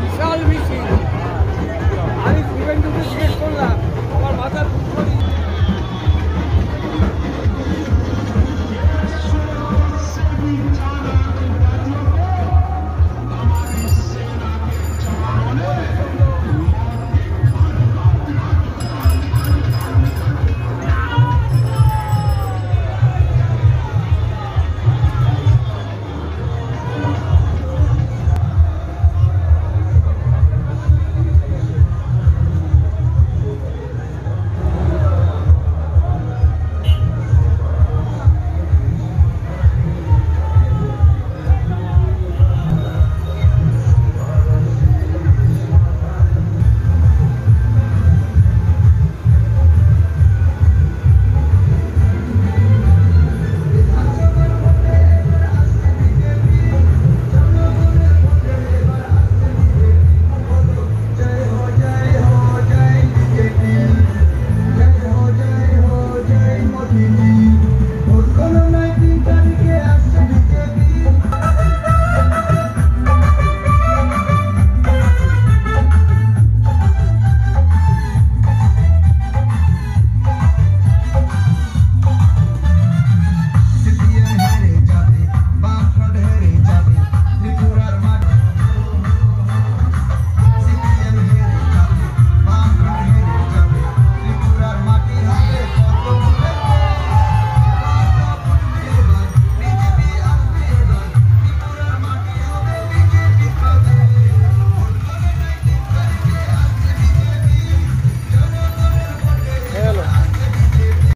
বিশাল মিছিল। আমি ইভেন্টটুকু শেষ করলাম আমার মাথা দুটো